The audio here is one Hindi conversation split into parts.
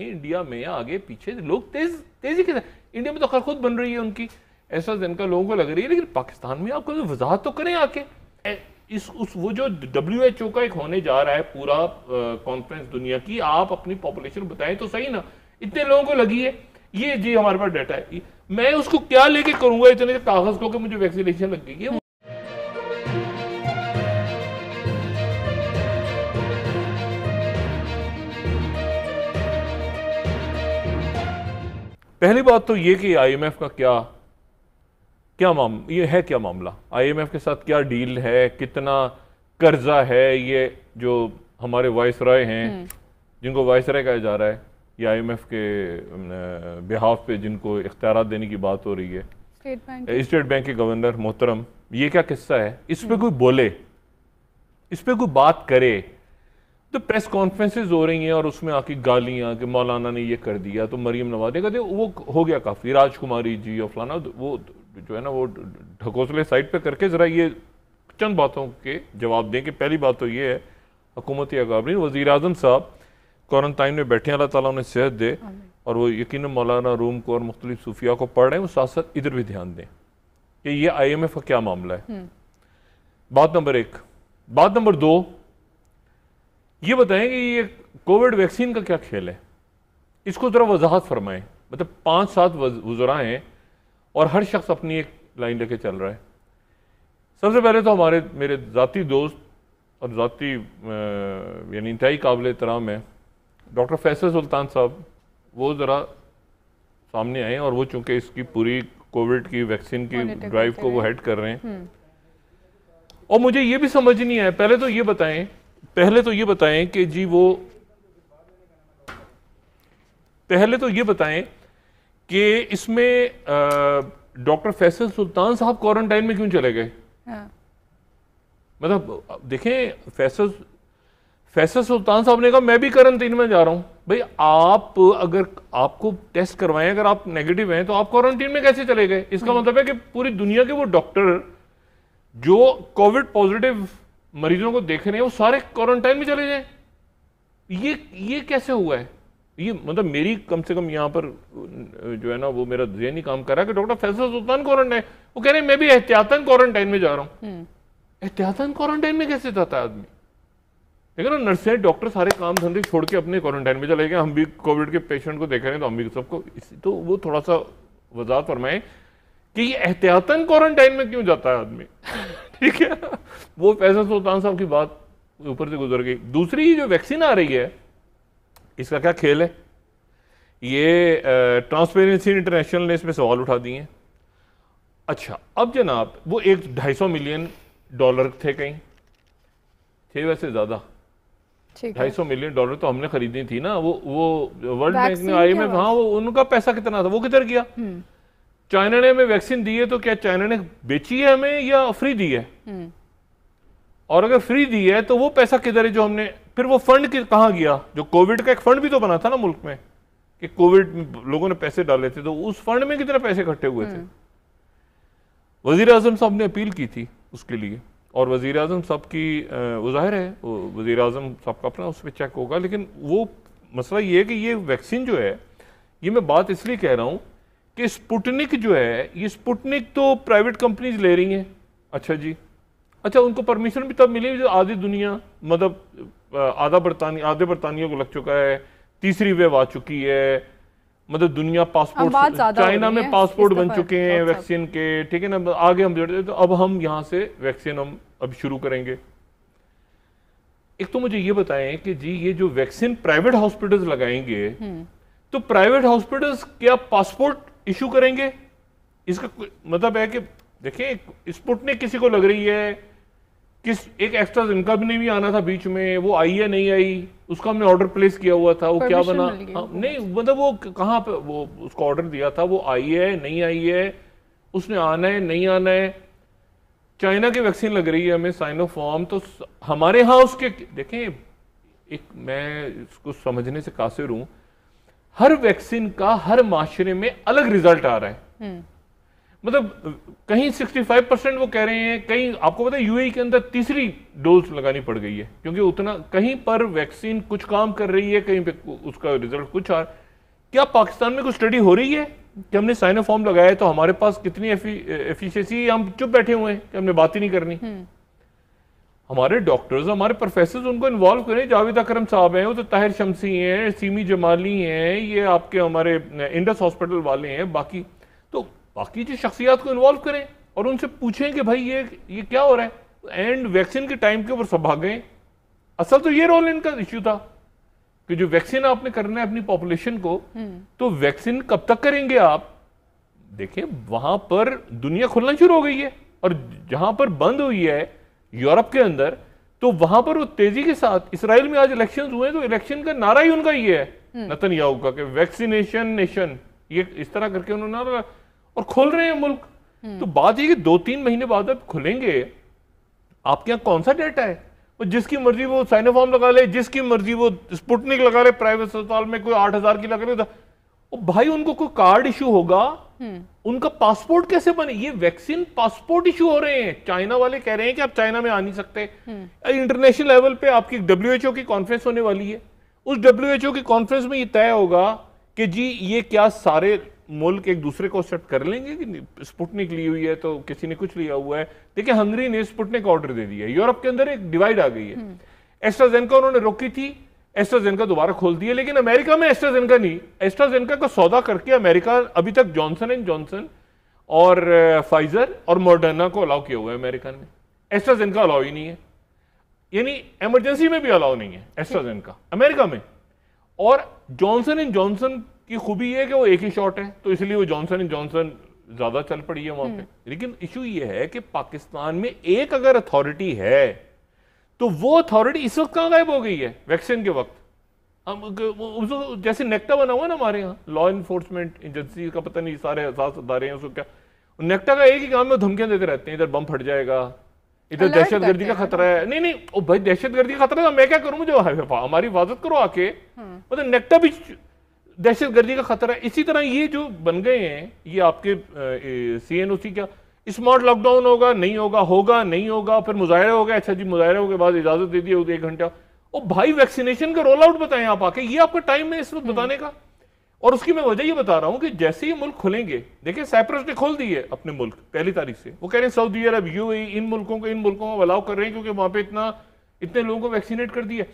इंडिया में आगे पीछे, लोग तेज, तेज़ी के साथ, इंडिया में तो खैर खुद बन रही है उनकी। ऐसा जिनका लोगों को लग रही है, लेकिन पाकिस्तान में आपको वजाहत तो करें आके। इस, उस, वो जो डब्ल्यू एच ओ का एक होने जा रहा है पूरा कॉन्फ्रेंस दुनिया की, आप अपनी पॉपुलेशन बताएँ तो सही ना। इतने लोगों को लगी है। ये जी हमारे पास डाटा है। मैं उसको क्या लेके करूँगा इतने कागज़ को कि मुझे वैक्सीनेशन लग गई? है पहली बात तो ये कि आईएमएफ का क्या क्या माम ये है क्या मामला? आईएमएफ के साथ क्या डील है? कितना कर्जा है ये जो हमारे वाइस राय हैं जिनको वाइस राय कहा जा रहा है ये आईएमएफ के बिहाफ पे जिनको इख्तियार देने की बात हो रही है। स्टेट बैंक स्टेट बैंक के गवर्नर मोहतरम ये क्या किस्सा है? इस पे कोई बोले इस पर कोई बात करे तो प्रेस कॉन्फ्रेंसेज हो रही हैं और उसमें आके गालियाँ कि मौलाना ने ये कर दिया तो मरियम नवाज़ कहते वो हो गया काफ़ी। राजकुमारी जी और फलाना वो जो है ना वो ढकोसले साइड पे करके जरा ये चंद बातों के जवाब दें कि पहली बात तो ये है हुकूमती अकाबरी वज़ीर अजम साहब क्वारंटाइन में बैठे हैं अल्लाह ताला उन्हें सेहत दे और वो यकीन मौलाना रूम को और मुख्तलिफ़ सूफिया को पढ़ रहे हैं वो साथ साथ इधर भी ध्यान दें कि ये आई एम एफ़ का क्या मामला है। बात नंबर एक। बात नंबर दो ये बताएँ कि ये कोविड वैक्सीन का क्या खेल है? इसको जरा वजाहत फरमाएँ। मतलब पाँच सात वजरा हैं और हर शख्स अपनी एक लाइन लेके चल रहा है। सबसे पहले तो हमारे मेरे ज़ाती दोस्त और ज़ाती यानी इंतहाई काबिल एहतराम है। डॉक्टर फैसल सुल्तान साहब वो ज़रा सामने आए और वो चूँकि इसकी पूरी कोविड की वैक्सीन की ड्राइव को वो। हेड कर रहे हैं। और मुझे ये भी समझ नहीं आया। पहले तो ये बताएँ पहले तो ये बताएँ कि जी वो पहले तो ये बताएँ कि इसमें डॉक्टर फैसल सुल्तान साहब क्वारंटाइन में क्यों चले गए? हाँ। मतलब देखें फैसल फैसल सुल्तान साहब ने कहा मैं भी क्वारंटीन में जा रहा हूँ। भाई आप अगर आपको टेस्ट करवाएँ अगर आप नेगेटिव हैं तो आप क्वारंटीन में कैसे चले गए? इसका मतलब है कि पूरी दुनिया के वो डॉक्टर जो कोविड पॉजिटिव मरीजों को देख रहे हैं वो सारे क्वारंटाइन में चले जाएँ। ये ये कैसे हुआ है? ये मतलब मेरी कम से कम यहाँ पर जो है ना वो मेरा जहन ही काम कर रहा है कि डॉक्टर फैसल सुल्तान क्वारंटाइन वो कह रहे हैं मैं भी एहतियातन क्वारंटाइन में जा रहा हूँ। एहतियातन क्वारंटाइन में कैसे जाता है आदमी? देखो ना नर्सें डॉक्टर सारे काम धंधे छोड़ के अपने क्वारंटाइन में चले गए हम भी कोविड के पेशेंट को देख रहे हैं तो हम भी सबको तो वो थोड़ा सा वजाहत फरमाएँ कि ये एहतियातन क्वारंटाइन में क्यों जाता है आदमी? ठीक है? वो फैसल सुल्तान साहब की बात ऊपर से गुजर गई। दूसरी जो वैक्सीन आ रही है इसका क्या खेल है? ये ट्रांसपेरेंसी इंटरनेशनल ने इसमें सवाल उठा दिए। हैं अच्छा अब जनाब वो एक ढाई सौ मिलियन डॉलर थे कहीं। थे वैसे ज़्यादा। ढाई सौ मिलियन डॉलर तो हमने खरीदी थी ना। वो वो वर्ल्ड बैंक ने आई में हाँ वो उनका पैसा कितना था? वो किधर गया? चाइना ने हमें वैक्सीन दी है तो क्या चाइना ने बेची है हमें या फ्री दी है? हम्म, और अगर फ्री दी है तो वो पैसा किधर है जो हमने फिर वो फंड कहाँ गया? जो कोविड का एक फंड भी तो बना था ना मुल्क में कि कोविड लोगों ने पैसे डाले थे तो उस फंड में कितने पैसे इकट्ठे हुए थे? वज़ीर आज़म साहब ने अपील की थी उसके लिए और वज़ीर आज़म साहब की वो ज़ाहिर है वो वज़ीर आज़म साहब का अपना उस पर चेक होगा लेकिन वो मसला ये है कि ये वैक्सीन जो है ये मैं बात इसलिए कह रहा हूँ कि स्पुटनिक जो है ये स्पुटनिक तो प्राइवेट कंपनीज़ ले रही हैं। अच्छा जी। अच्छा उनको परमिशन भी तब मिली जो आधी दुनिया मतलब आधा बरतानिया आधे बरतानिया को लग चुका है तीसरी वेव आ चुकी है मतलब दुनिया पासपोर्ट चाइना में पासपोर्ट बन चुके हैं वैक्सीन के ठीक है ना आगे हम जोड़ते तो अब हम यहाँ से वैक्सीन हम अब शुरू करेंगे। एक तो मुझे ये बताएँ कि जी ये जो वैक्सीन प्राइवेट हॉस्पिटल्स लगाएँगे तो प्राइवेट हॉस्पिटल्स क्या पासपोर्ट इशू करेंगे। इसका मतलब है कि देखिए स्पुटनिक किसी को लग रही है किस एक एक्स्ट्रा इनका भी नहीं भी आना था बीच में वो आई है नहीं आई उसका हमने ऑर्डर प्लेस किया हुआ था वो क्या बना? हाँ, नहीं मतलब वो कहाँ पे वो उसका ऑर्डर दिया था वो आई है नहीं आई है उसने आना है नहीं आना है। चाइना की वैक्सीन लग रही है हमें साइनोफॉर्म तो हमारे यहाँ उसके देखें एक मैं इसको समझने से कासिर हूँ हर वैक्सीन का हर माशरे में अलग रिज़ल्ट आ रहा है। हम्म, मतलब कहीं 65 परसेंट वो कह रहे हैं कहीं आपको पता है यूएई के अंदर तीसरी डोज लगानी पड़ गई है क्योंकि उतना कहीं पर वैक्सीन कुछ काम कर रही है कहीं पे उसका रिज़ल्ट कुछ आ क्या पाकिस्तान में कुछ स्टडी हो रही है कि हमने साइनोफॉर्म लगाया तो हमारे पास कितनी एफिशिएंसी हम चुप बैठे हुए हैं कि हमने बात ही नहीं करनी। हमारे डॉक्टर्स हमारे प्रोफेसर उनको इन्वॉल्व करें। जावेद अकरम साहब हैं वो तो ताहिर शमसी हैं सीमी जमाली हैं ये आपके हमारे इंडस हॉस्पिटल वाले हैं बाकी तो बाकी जो शख्सियात को इन्वॉल्व करें और उनसे पूछें कि भाई ये ये क्या हो रहा है? एंड वैक्सीन के टाइम के ऊपर सब भाग। गए असल तो ये रोल इनका इश्यू था कि जो वैक्सीन आपने करना है अपनी पॉपुलेशन को तो वैक्सीन कब तक करेंगे आप? देखें वहाँ पर दुनिया खुलना शुरू हो गई है और जहाँ पर बंद हुई है यूरोप के अंदर तो वहाँ पर वो तेज़ी के साथ इसराइल में आज इलेक्शन हुए तो इलेक्शन का नारा ही उनका ये है हम्म। नतन याहू का कि वैक्सीनेशन नेशन ये इस तरह करके उन्होंने नारा और खोल रहे हैं मुल्क हम्म। तो बात ये कि दो तीन महीने बाद अब खुलेंगे आपके यहाँ कौन सा डेटा है वो जिसकी मर्ज़ी वो साइनोफॉर्म लगा ले जिसकी मर्ज़ी वो स्पुटनिक लगा ले प्राइवेट अस्पताल में कोई आठ हज़ार की लगा ले भाई उनको कोई कार्ड इशू होगा। उनका पासपोर्ट कैसे बने? ये वैक्सीन पासपोर्ट इशू हो रहे हैं। चाइना वाले कह रहे हैं कि आप चाइना में आ नहीं सकते। इंटरनेशनल हम्म। लेवल पे आपकी डब्ल्यू एच ओ की कॉन्फ्रेंस होने वाली है। उस डब्ल्यू एच ओ की कॉन्फ्रेंस में ये तय होगा कि जी ये क्या सारे मुल्क एक दूसरे को एक्सेप्ट कर लेंगे कि स्पुटनिक ली हुई है तो किसी ने कुछ लिया हुआ है। देखिए हंगरी ने स्पुटनिक ऑर्डर दे दिया यूरोप के अंदर एक डिवाइड आ गई है। एस्ट्राजेनका हम्म। उन्होंने रोकी थी। एस्ट्राजेनका दोबारा खोल दिया लेकिन अमेरिका में एस्ट्राजेनका नहीं। एस्ट्राजेनका का सौदा करके अमेरिका अभी तक जॉनसन एंड जॉनसन और फाइजर और मॉडर्ना को अलाउ किया हुआ है अमेरिका ने एस्ट्राजेनका अलाउ ही नहीं है। यानी इमरजेंसी में भी अलाउ नहीं है एस्ट्राजेनका अमेरिका में। और जॉनसन एंड जॉनसन की खूबी है कि वो एक ही शॉट है तो इसलिए वो जॉनसन एंड जॉनसन ज़्यादा चल पड़ी है वहाँ पे। हम्म। लेकिन इशू ये है कि पाकिस्तान में एक अगर अथॉरिटी है तो वो अथॉरिटी इस वक्त कहाँ गायब हो गई है? वैक्सीन के वक्त। हम जैसे नेक्टा बना हुआ ना हमारे यहाँ लॉ इन्फोर्समेंट एजेंसी का पता नहीं सारे एहसास अदारे हैं उसको क्या। नेक्टा का एक ही काम में धमकियाँ देते रहते हैं इधर बम फट जाएगा इधर दहशत गर्दी का खतरा है। नहीं नहीं ओ भाई दहशत गर्दी का खतरा है मैं क्या करूँ मुझे हमारी हिफाजत करो आके। हम्म। मतलब नेक्टा भी दहशत गर्दी का खतरा है। इसी तरह ये जो बन गए हैं ये आपके सी एन ओ सी क्या स्मार्ट लॉकडाउन होगा नहीं होगा होगा नहीं होगा फिर मुजाहरा होगा अच्छा जी मुजाहरे के बाद इजाज़त दे दी एक घंटा। ओ भाई वैक्सीनेशन का रोल आउट बताएँ आप आके ये आपका टाइम है इस वक्त बताने का। और उसकी मैं वजह ये बता रहा हूँ कि जैसे ही मुल्क खुलेंगे देखिए साइप्रस ने खोल दी है अपने मुल्क पहली तारीख से। वो कह रहे हैं सऊदी अरब यू इन मुल्कों को इन मुल्कों को अलाउ कर रहे हैं क्योंकि वहाँ पे इतना इतने लोगों को वैक्सीनेट कर दिया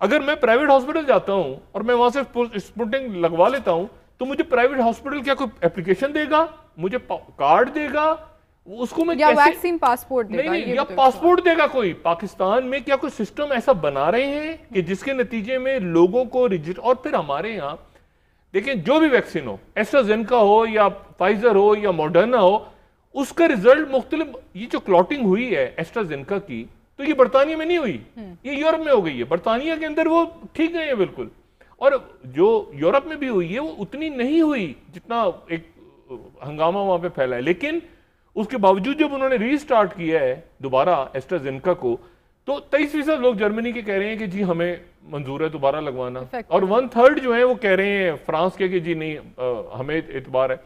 अगर मैं प्राइवेट हॉस्पिटल जाता हूँ और मैं वहाँ से स्पुटिंग लगवा लेता हूँ तो मुझे प्राइवेट हॉस्पिटल क्या कोई एप्लीकेशन देगा? मुझे कार्ड देगा? उसको मैं या वैक्सीन पासपोर्ट देगा नहीं, नहीं या तो पासपोर्ट देगा कोई। पाकिस्तान में क्या कोई सिस्टम ऐसा बना रहे हैं कि जिसके नतीजे में लोगों को रिजिट और फिर हमारे यहाँ देखिए जो भी वैक्सीन हो एस्ट्राजेनका हो या फाइजर हो या मॉडर्ना हो उसका रिज़ल्ट मुख्तलिफ़ ये जो क्लॉटिंग हुई है एस्ट्राजेनका की तो ये बरतानिया में नहीं हुई। हम्म। ये यूरोप में हो गई है। बरतानिया के अंदर वो ठीक गए हैं बिल्कुल। और जो यूरोप में भी हुई है वो उतनी नहीं हुई जितना एक हंगामा वहाँ पे फैला है। लेकिन उसके बावजूद जब उन्होंने रीस्टार्ट किया है दोबारा एस्ट्राजेनका को तो तेईस फ़ीसद लोग जर्मनी के कह रहे हैं कि जी हमें मंजूर है दोबारा लगवाना। और वन थर्ड जो है वो कह रहे हैं फ्रांस के कि जी नहीं आ, हमें एतबार है।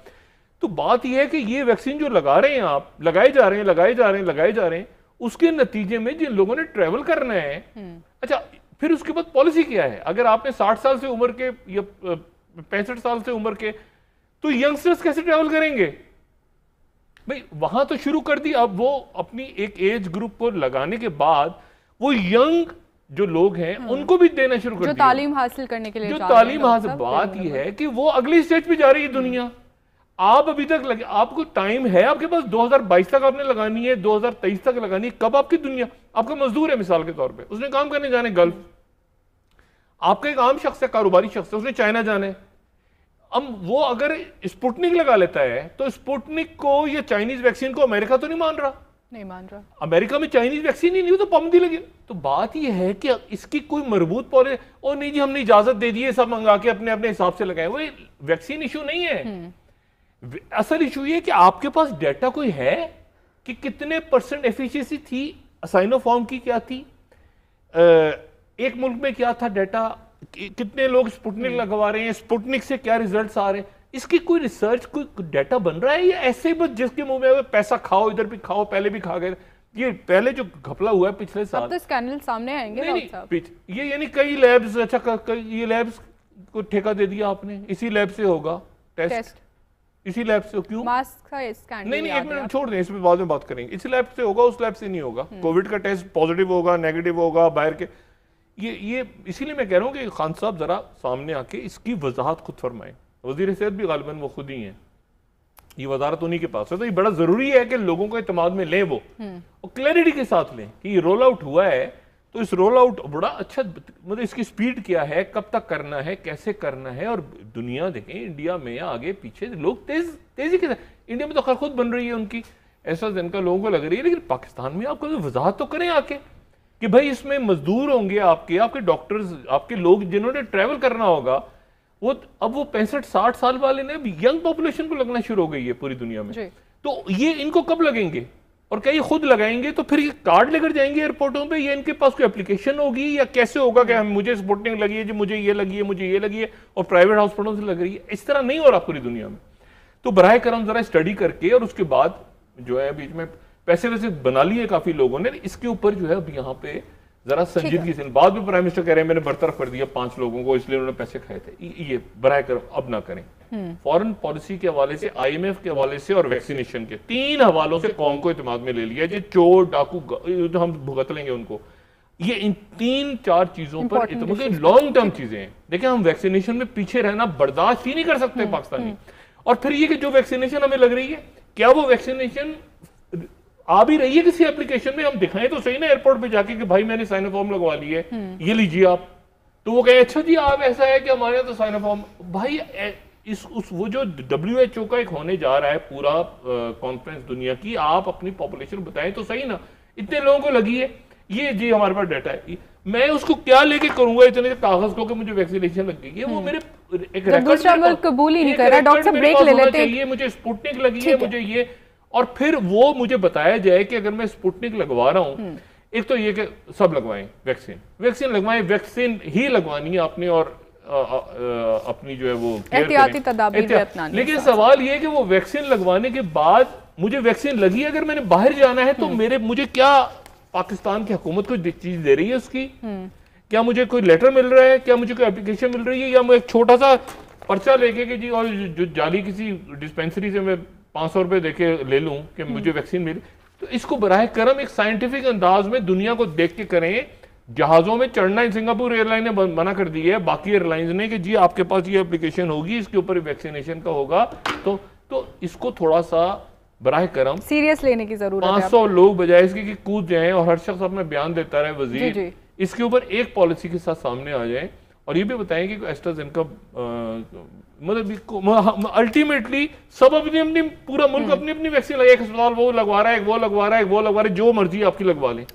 तो बात यह है कि ये वैक्सीन जो लगा रहे हैं आप लगाए जा रहे हैं लगाए जा रहे हैं लगाए जा रहे हैं उसके नतीजे में जिन लोगों ने ट्रेवल करना है हम्म। अच्छा फिर उसके बाद पॉलिसी क्या है? अगर आपने साठ साल से उम्र के या पैंसठ साल से उम्र के तो यंगस्टर्स कैसे ट्रेवल करेंगे? भाई वहाँ तो शुरू कर दी अब वो अपनी एक एज ग्रुप को लगाने के बाद वो यंग जो लोग हैं हाँ। उनको भी देना शुरू कर जो तालीम हासिल करने के लिए जो तालीम हासिल बात यह है कि वो अगली स्टेज पे जा रही है दुनिया। आप अभी तक लगे आपको टाइम है आपके पास 2022 तक आपने लगानी है 2023 तक लगानी है कब आपकी दुनिया आपका मजदूर है मिसाल के तौर पे उसने काम करने जाने गल्फ। आपका एक आम शख्स है कारोबारी शख्स है उसने चाइना जाने अब वो अगर स्पुटनिक लगा लेता है तो स्पुटनिक को या चाइनीज़ वैक्सीन को अमेरिका तो नहीं मान रहा? नहीं मान रहा। अमेरिका में चाइनीज़ वैक्सीन ही नहीं तो पाबंदी लगी। तो बात यह है कि इसकी कोई मज़बूत पॉलिसी और नहीं जी हमने इजाज़त दे दी है सब मंगा के अपने अपने हिसाब से लगाए। वो वैक्सीन इशू नहीं है। हम्म। असल इशू ये कि आपके पास डेटा कोई है कि कितने परसेंट एफिशिएंसी थी साइनोफॉर्म की क्या थी? एक मुल्क में क्या था डेटा? कितने लोग स्पुटनिक हम्म। लगवा रहे हैं स्पुटनिक से क्या रिजल्ट्स आ रहे हैं? इसकी कोई रिसर्च कोई डाटा बन रहा है या ऐसे ही बस जिसके मुँह में पैसा खाओ इधर भी खाओ पहले भी खा गए? ये पहले जो घपला हुआ है पिछले साल। तो स्कैंडल सामने आएँगे नहीं नहीं ये यानी कई लैब्स अच्छा कई ये लैब्स को ठेका दे दिया आपने। इसी लैब से होगा टेस्ट टेस्ट इसी लैब से क्यों? मास्क का स्कैंडल नहीं नहीं एक मिनट छोड़ दें इस पे बाद में बात करेंगे। इस लैब से होगा उस लैब से नहीं होगा। कोविड का टेस्ट पॉजिटिव होगा नेगेटिव होगा बाहर के ये ये इसीलिए मैं कह रहा हूँ कि खान साहब जरा सामने आके इसकी वजाहत खुद फरमाएँ। वज़ीर सेहत भी गालिबन वो खुद ही हैं। ये वजारत उन्हीं के पास है। तो ये बड़ा ज़रूरी है कि लोगों को इतमाद में लें वो। और क्लैरिटी के साथ लें कि ये रोल आउट हुआ है तो इस रोल आउट बड़ा अच्छा मतलब इसकी स्पीड क्या है कब तक करना है कैसे करना है और दुनिया देखें इंडिया में या आगे पीछे लोग तेज तेज़ी के साथ इंडिया में तो खैर खुद बन रही है उनकी। ऐसा जिनका लोगों को लग रही है लेकिन पाकिस्तान में आपको तो वजाहत तो करें आके। कि भाई इसमें मजदूर होंगे आपके आपके डॉक्टर्स आपके लोग जिन्होंने ट्रैवल करना होगा वो अब वो पैंसठ साठ साल वाले ने यंग पॉपुलेशन को लगना शुरू हो गई है पूरी दुनिया में। तो ये इनको कब लगेंगे? और क्या ये खुद लगाएँगे? तो फिर ये कार्ड लेकर जाएँगे एयरपोर्टों पे या इनके पास कोई एप्लीकेशन होगी या कैसे होगा कि हम मुझे स्पुटनिक लगी है जी मुझे ये लगी है मुझे ये लगी है और प्राइवेट हॉस्पिटलों से लग रही है। इस तरह नहीं हो रहा पूरी दुनिया में। तो बराह करम जरा स्टडी करके और उसके बाद जो है बीच में पैसे वैसे बना लिए काफ़ी लोगों ने इसके ऊपर जो है अब यहाँ पे जरा संजीदगी से बाद में प्राइम मिनिस्टर कह रहे हैं मैंने बरतरफ कर दिया पाँच लोगों को इसलिए उन्होंने पैसे खाए थे। ये- बराह करम अब ना करें। फॉरेन पॉलिसी के हवाले से आईएमएफ के हवाले से और वैक्सीनेशन के तीन हवालों से कौम को इतमाद में ले लिया जो चोर डाकू तो हम भुगत लेंगे उनको। ये इन तीन चार चीज़ों पर लॉन्ग टर्म चीज़ें हैं। देखिए हम वैक्सीनेशन में पीछे रहना बर्दाश्त ही नहीं कर सकते पाकिस्तानी। और फिर ये कि जो वैक्सीनेशन हमें लग रही है क्या वो वैक्सीनेशन आ भी रही है किसी एप्लीकेशन में हम दिखाएँ तो सही ना एयरपोर्ट पे जाके कि भाई मैंने साइनोफॉर्म लगवा ली है। ये लीजिए आप। तो वो कहे अच्छा जी आप ऐसा है कि हमारे यहाँ तो साइनोफॉर्म भाई ए- इस उस वो जो डब्ल्यू एच ओ का एक होने जा रहा है पूरा कॉन्फ्रेंस दुनिया की आप अपनी पॉपुलेशन बताएँ तो सही ना। इतने लोगों को लगी है। ये जी हमारे पास डाटा है। मैं उसको क्या लेके करूँगा इतने कागज़ को कि मुझे वैक्सीनेशन लग गई? है वो मेरे एक दूसरा मेरे मुल्क पास- कबूल ही नहीं कर रहा, डॉक्टर ब्रेक ले लेते हैं। मुझे स्पुटनिक लगी है। मुझे ये और फिर वो मुझे बताया जाए कि अगर मैं स्पुटनिक लगवा रहा हूँ एक तो ये कि सब लगवाएँ वैक्सीन। वैक्सीन लगवाएँ वैक्सीन ही लगवानी है आपने और अपनी जो है वो एहतियाती तदाबीर लेकिन सवाल ये कि वो वैक्सीन लगवाने के बाद मुझे वैक्सीन लगी अगर मैंने बाहर जाना है तो मेरे मुझे क्या पाकिस्तान की हुकूमत को चीज़ दे रही है उसकी? क्या मुझे कोई लेटर मिल रहा है? क्या मुझे कोई एप्लीकेशन मिल रही है? या मैं एक छोटा सा पर्चा लेके कि जी और जो जाली किसी डिस्पेंसरी से मैं पाँच सौ रुपये देके ले लूँ कि मुझे वैक्सीन मिली। तो इसको बराह करम एक साइंटिफिक अंदाज में दुनिया को देख के करें। जहाजों में चढ़ना ही सिंगापुर एयरलाइन ने बन- मना कर दी है। बाकी एयरलाइंस ने कि जी आपके पास ये एप्लीकेशन होगी इसके ऊपर वैक्सीनेशन का होगा। तो तो इसको थोड़ा सा बराह करम। सीरियस लेने की ज़रूरत पाँच सौ लोग बजाय इसके कि कूद जाएँ और हर शख्स अपना बयान देता रहे वज़ीर। इसके ऊपर एक पॉलिसी के साथ सामने आ जाए। और ये भी बताएँ कि एस्ट्राजेनका मतलब अल्टीमेटली सब अपनी अपनी पूरा मुल्क अपनी अपनी वैक्सीन लगा एक अस्पताल वो लगवा रहा है एक वो लगवा रहा है एक वो लगवा रहा है जो मर्ज़ी आपकी लगवा लें।